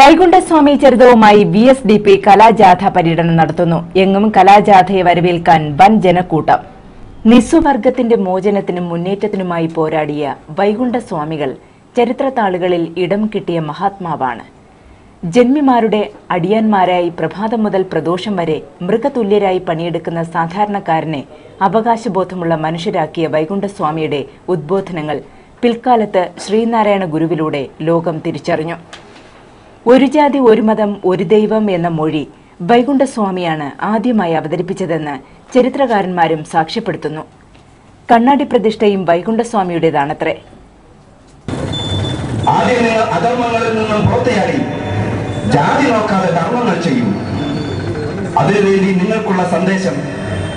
വൈകുണ്ഠസ്വാമി ചരിതവുമായി V S D P കലാജാഥ പര്യടനം നടത്തുന്നു. എങ്ങും കലാജാഥയെ വരവേൽക്കാൻ വൻ ജനക്കൂട്ടം. നിസ്വവർഗത്തിന്റെ മോചനത്തിനും മുന്നേറ്റത്തിനുമായി പോരാടിയ വൈകുണ്ഠസ്വാമികൾ ചരിത്രത്താളുകളിൽ ഇടം കിട്ടിയ മഹാത്മാവാണ്. ജന്മിമാരുടെ അടിയാന്മാരായി പ്രഭാതം മുതൽ പ്രദോഷം വരെ മൃഗതുല്യരായി പണിയെടുക്കുന്ന സാധാരണക്കാരനെ അവകാശബോധമുള്ള മനുഷ്യരാക്കിയ വൈകുണ്ഠസ്വാമിയുടെ ഉദ്ബോധനങ്ങൾ പിൽക്കാലത്ത് ശ്രീനാരായണ ഗുരുവിലൂടെ ലോകം തിരിച്ചറിഞ്ഞു. ഒരു ജാതി ഒരു മതം ഒരു ദൈവം എന്ന മൊഴി വൈകുണ്ഠസ്വാമിയാണ് ആദ്യമായി അവതരിപ്പിച്ചതെന്ന് ചരിത്രകാരന്മാരും സാക്ഷ്യപ്പെടുത്തുന്നു. കണ്ണാടി പ്രതിഷ്ഠയും വൈകുണ്ഠസ്വാമിയുടേതാണത്രേ. ആദ്യം അധർമ്മങ്ങളിൽ നിന്നും പുറത്തുചാടി ജാതി നോക്കാതെ ധർമ്മങ്ങൾ ചെയ്യൂ. അതിനുവേണ്ടി നിങ്ങൾക്കുള്ള സന്ദേശം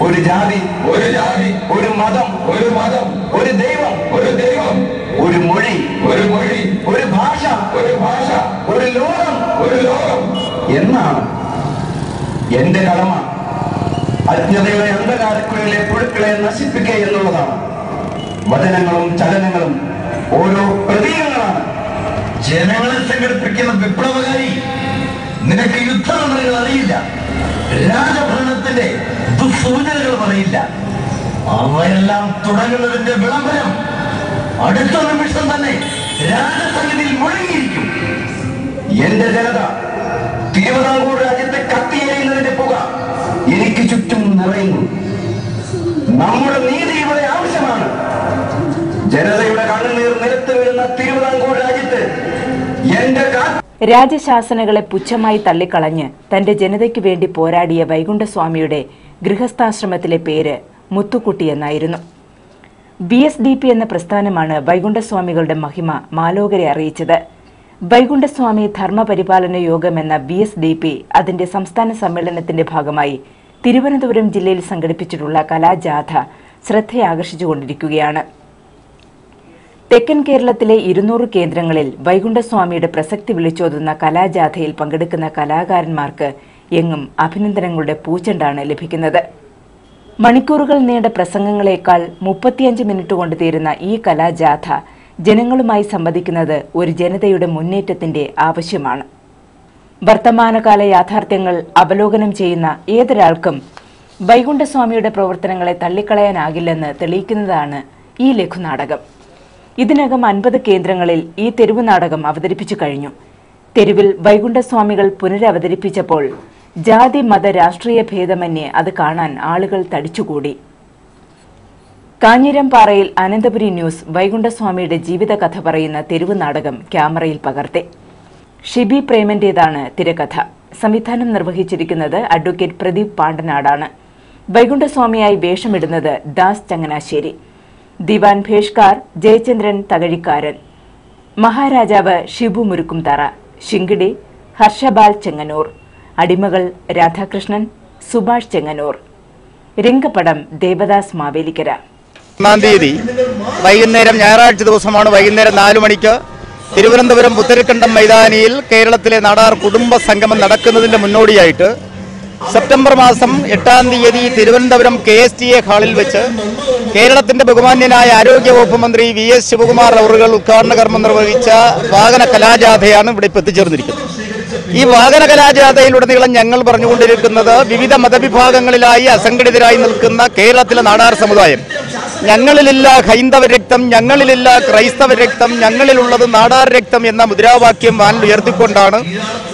ഒരു ജാതി ഒരു ജാതി ഒരു മതം ഒരു മതം ഒരു ദൈവം ഒരു ദൈവം ഒരു മൊഴി ഒരു മൊഴി ഒരു ഭാഷ ഒരു ഭാഷ ഒരു ലോകം. ഒരു ലോകം. എന്നാണ് എന്റെ കടമ. അജ്ഞതയുടെ അന്ധകാരക്കുള്ളിലെ പുഴുക്കളെ നശിപ്പിക്കുക എന്നുള്ളതാണ്. വചനങ്ങളും ചലനങ്ങളും ഓരോ പ്രതീകങ്ങളാണ്. ജനങ്ങളെ സംഘടിപ്പിക്കുന്ന വിപ്ലവകാരി നിനക്ക് യുദ്ധതന്ത്രങ്ങൾ അറിയില്ല. രാജഭരണത്തിന്റെ ദുസൂചനകൾ അറിയില്ല അവയെല്ലാം തുടങ്ങുന്നതിന്റെ വിളംബരം അടുത്ത നിമിഷം തന്നെ രാജസന്നിധിയിൽ മുഴങ്ങിയിരിക്കും. എന്റെ ജനത തിരുവിതാംകൂർ രാജ്യത്തെ കത്തിയെറിയുന്നതിന്റെ പുക എനിക്ക് ചുറ്റും നിറയുന്നു. നമ്മുടെ നീതി ഇവിടെ ആവശ്യമാണ്. ജനതയുടെ കണ്ണുനീർ നിരത്ത് വീഴുന്ന തിരുവിതാംകൂർ രാജ്യത്ത് എന്റെ രാജശാസനകളെ പുച്ഛമായി തള്ളിക്കളഞ്ഞ് തന്റെ ജനതയ്ക്ക് വേണ്ടി പോരാടിയ വൈകുണ്ഠസ്വാമിയുടെ ഗൃഹസ്ഥാശ്രമത്തിലെ പേര് മുത്തുക്കുട്ടി എന്നായിരുന്നു. ബി എസ് ഡി പി എന്ന പ്രസ്ഥാനമാണ് വൈകുണ്ഠസ്വാമികളുടെ മഹിമ മാലോകരെ അറിയിച്ചത്. വൈകുണ്ഠസ്വാമി ധർമ്മപരിപാലന യോഗം എന്ന ബി എസ് ഡി പി അതിന്റെ സംസ്ഥാന സമ്മേളനത്തിന്റെ ഭാഗമായി തിരുവനന്തപുരം ജില്ലയിൽ സംഘടിപ്പിച്ചിട്ടുള്ള കലാജാഥ ശ്രദ്ധയാകർഷിച്ചുകൊണ്ടിരിക്കുകയാണ്. തെക്കൻ കേരളത്തിലെ ഇരുന്നൂറ് കേന്ദ്രങ്ങളിൽ വൈകുണ്ഠസ്വാമിയുടെ പ്രസക്തി വിളിച്ചോതുന്ന കലാജാഥയിൽ പങ്കെടുക്കുന്ന കലാകാരന്മാർക്ക് എങ്ങും അഭിനന്ദനങ്ങളുടെ പൂച്ചണ്ടാണ് ലഭിക്കുന്നത്. മണിക്കൂറുകൾ നീണ്ട പ്രസംഗങ്ങളേക്കാൾ മുപ്പത്തിയഞ്ച് മിനിറ്റ് കൊണ്ട് തീരുന്ന ഈ കലാജാഥ ജനങ്ങളുമായി സംവദിക്കുന്നത് ഒരു ജനതയുടെ മുന്നേറ്റത്തിന്റെ ആവശ്യമാണ്. വർത്തമാനകാല യാഥാർത്ഥ്യങ്ങൾ അവലോകനം ചെയ്യുന്ന ഏതൊരാൾക്കും വൈകുണ്ഠസ്വാമിയുടെ പ്രവർത്തനങ്ങളെ തള്ളിക്കളയാനാകില്ലെന്ന് തെളിയിക്കുന്നതാണ് ഈ ലഘുനാടകം. ഇതിനകം അൻപത് കേന്ദ്രങ്ങളിൽ ഈ തെരുവ് നാടകം അവതരിപ്പിച്ചു കഴിഞ്ഞു. തെരുവിൽ വൈകുണ്ഠസ്വാമികൾ പുനരവതരിപ്പിച്ചപ്പോൾ ജാതി മത രാഷ്ട്രീയ ഭേദമന്യേ അത് കാണാൻ ആളുകൾ തടിച്ചുകൂടി. കാഞ്ഞിരംപാറയിൽ അനന്തപുരി ന്യൂസ് വൈകുണ്ഠസ്വാമിയുടെ ജീവിതകഥ പറയുന്ന തെരുവ് നാടകം ക്യാമറയിൽ പകർത്തി. ഷിബി പ്രേമന്റേതാണ് തിരക്കഥ. സംവിധാനം നിർവഹിച്ചിരിക്കുന്നത് അഡ്വക്കേറ്റ് പ്രദീപ് പാണ്ഡനാടാണ്. വൈകുണ്ഠസ്വാമിയായി വേഷമിടുന്നത് ദാസ് ചങ്ങനാശ്ശേരി. ദിവാൻ ഭേഷ്കാർ ജയചന്ദ്രൻ തകഴിക്കാരൻ. മഹാരാജാവ് ഷിബു മുരുക്കുംതറ ശിങ്കിടി ഹർഷബാൽ ചെങ്ങനൂർ അടിമകൾ രാധാകൃഷ്ണൻ സുഭാഷ് ചെങ്ങനൂർ രംഗപടം ദേവദാസ് മാവേലിക്കര. ഒന്നാം തീയതി വൈകുന്നേരം ഞായറാഴ്ച ദിവസമാണ് വൈകുന്നേരം നാലു മണിക്ക് തിരുവനന്തപുരം പുത്തരിക്കണ്ടം മൈതാനിയിൽ കേരളത്തിലെ നാടാർ കുടുംബ സംഗമം നടക്കുന്നതിന്റെ മുന്നോടിയായിട്ട് സെപ്റ്റംബർ മാസം എട്ടാം തീയതി Thiruvananthapuram K S T A ഹാളിൽ വെച്ച് കേരളത്തിന്റെ ബഹുമാന്യനായ ആരോഗ്യ വകുപ്പ് മന്ത്രി വി എസ് ശിവകുമാർ അവറുകൾ ഉദ്ഘാടന കർമ്മം നിർവഹിച്ച വാഹന കലാജാഥയാണ് ഇവിടെ ഇപ്പം എത്തിച്ചേർന്നിരിക്കുന്നത്. ഈ വാഹന കലാജാഥയിലുടനീളം ഞങ്ങൾ പറഞ്ഞുകൊണ്ടിരിക്കുന്നത് വിവിധ മതവിഭാഗങ്ങളിലായി അസംഘടിതരായി നിൽക്കുന്ന കേരളത്തിലെ നാടാർ സമുദായം. ഞങ്ങളിലില്ല ഹൈന്ദവ രക്തം ഞങ്ങളിലില്ല ക്രൈസ്തവ രക്തം ഞങ്ങളിലുള്ളത് നാടാർ രക്തം എന്ന മുദ്രാവാക്യം വാനിൽ ഉയർത്തിക്കൊണ്ടാണ്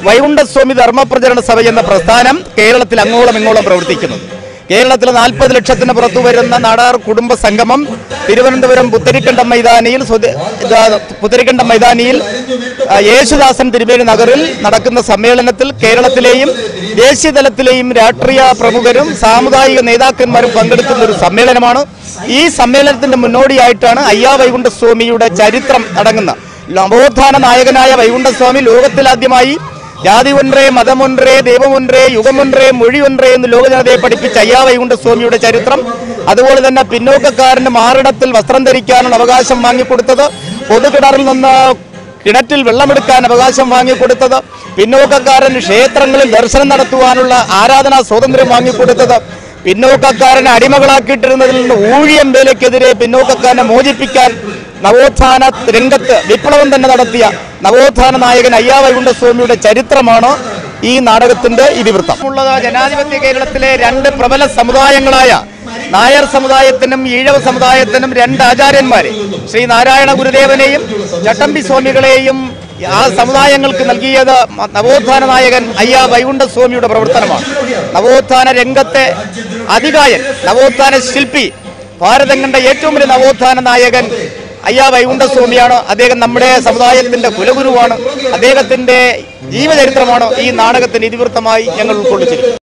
വൈകുണ്ഠസ്വാമി ധർമ്മപ്രചരണ സഭ എന്ന പ്രസ്ഥാനം കേരളത്തിൽ അങ്ങോളം ഇങ്ങോളം പ്രവർത്തിക്കുന്നത്. കേരളത്തിലെ നാൽപ്പത് ലക്ഷത്തിന് പുറത്തു വരുന്ന നാടാർ കുടുംബ സംഗമം തിരുവനന്തപുരം പുത്തരിക്കണ്ടം മൈതാനിയിൽ പുത്തരിക്കണ്ട മൈതാനിയിൽ യേശുദാസൻ തിരുമേനി നഗറിൽ നടക്കുന്ന സമ്മേളനത്തിൽ കേരളത്തിലെയും ദേശീയതലത്തിലെയും രാഷ്ട്രീയ പ്രമുഖരും സാമുദായിക നേതാക്കന്മാരും പങ്കെടുക്കുന്ന ഒരു സമ്മേളനമാണ്. ഈ സമ്മേളനത്തിന്റെ മുന്നോടിയായിട്ടാണ് അയ്യാ വൈകുണ്ഠസ്വാമിയുടെ ചരിത്രം അടങ്ങുന്ന നവോത്ഥാന നായകനായ വൈകുണ്ഠസ്വാമി ലോകത്തിലാദ്യമായി ജാതി ഒன்றേ മതമൊன்றേ ദൈവമൊன்றേ മൊഴി മൊഴിയൊன்றേ എന്ന് ലോകജനതയെ പഠിപ്പിച്ച അയ്യാവൈകുണ്ട സ്വാമിയുടെ ചരിത്രം അതുപോലെ തന്നെ പിന്നോക്കക്കാരന് മാറിടത്തിൽ വസ്ത്രം ധരിക്കാനുള്ള അവകാശം വാങ്ങിക്കൊടുത്തത് പൊതുകിണറിൽ നിന്ന് കിണറ്റിൽ വെള്ളമെടുക്കാൻ അവകാശം വാങ്ങിക്കൊടുത്തത് പിന്നോക്കക്കാരന് ക്ഷേത്രങ്ങളിൽ ദർശനം നടത്തുവാനുള്ള ആരാധനാ സ്വാതന്ത്ര്യം വാങ്ങിക്കൊടുത്തത് പിന്നോക്കക്കാരനെ അടിമകളാക്കിയിട്ടിരുന്നതിൽ നിന്ന് ഊഴിയം വേലയ്ക്കെതിരെ പിന്നോക്കക്കാരനെ മോചിപ്പിക്കാൻ നവോത്ഥാന രംഗത്ത് വിപ്ലവം തന്നെ നടത്തിയ നവോത്ഥാന നായകൻ അയ്യാ വൈകുണ്ഠസ്വാമിയുടെ ചരിത്രമാണ് ഈ നാടകത്തിന്റെ ഇതിവൃത്തം. ഉള്ളത് ജനാധിപത്യ കേരളത്തിലെ രണ്ട് പ്രബല സമുദായങ്ങളായ നായർ സമുദായത്തിനും ഈഴവ സമുദായത്തിനും രണ്ട് ആചാര്യന്മാരെ ശ്രീ നാരായണ ഗുരുദേവനെയും ചട്ടമ്പി സ്വാമികളെയും ആ സമുദായങ്ങൾക്ക് നൽകിയത് നവോത്ഥാന നായകൻ അയ്യാ വൈകുണ്ഠസ്വാമിയുടെ പ്രവർത്തനമാണ്. നവോത്ഥാന രംഗത്തെ അതികായൻ നവോത്ഥാന ശില്പി ഭാരതം കണ്ട ഏറ്റവും വലിയ നവോത്ഥാന നായകൻ അയ്യാ വൈകുണ്ഠസ്വാമിയാണ്? അദ്ദേഹം നമ്മുടെ സമുദായത്തിന്റെ കുലഗുരുവാണ്. അദ്ദേഹത്തിന്റെ ജീവചരിത്രമാണ് ഈ നാടകത്തിന് ഇതിവൃത്തമായി ഞങ്ങൾ ഉൾക്കൊള്ളിച്ചിരിക്കുന്നത്?